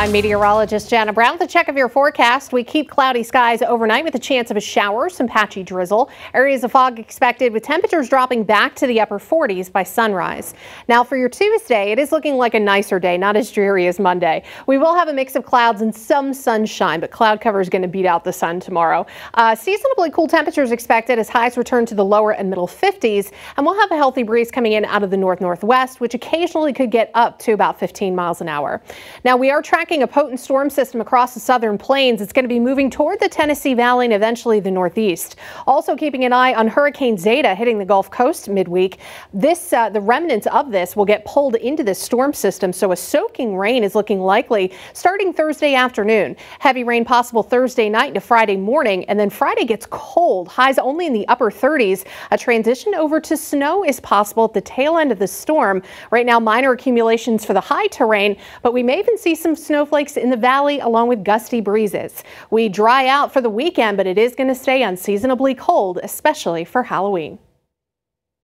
I'm meteorologist Janna Brown with a check of your forecast. We keep cloudy skies overnight with a chance of a shower, some patchy drizzle. Areas of fog expected with temperatures dropping back to the upper 40s by sunrise. Now for your Tuesday, it is looking like a nicer day, not as dreary as Monday. We will have a mix of clouds and some sunshine, but cloud cover is going to beat out the sun tomorrow. Uh, seasonably cool temperatures expected as highs return to the lower and middle 50s, and we'll have a healthy breeze coming in out of the north northwest, which occasionally could get up to about 15 miles an hour. Now we are tracking tracking a potent storm system across the southern plains. It's going to be moving toward the Tennessee Valley and eventually the Northeast. Also keeping an eye on Hurricane Zeta hitting the Gulf Coast midweek. This, uh, the remnants of this will get pulled into this storm system, so a soaking rain is looking likely starting Thursday afternoon. Heavy rain possible Thursday night to Friday morning, and then Friday gets cold. Highs only in the upper 30s. A transition over to snow is possible at the tail end of the storm. Right now, minor accumulations for the high terrain, but we may even see some snowflakes in the valley along with gusty breezes. We dry out for the weekend, but it is going to stay unseasonably cold, especially for Halloween.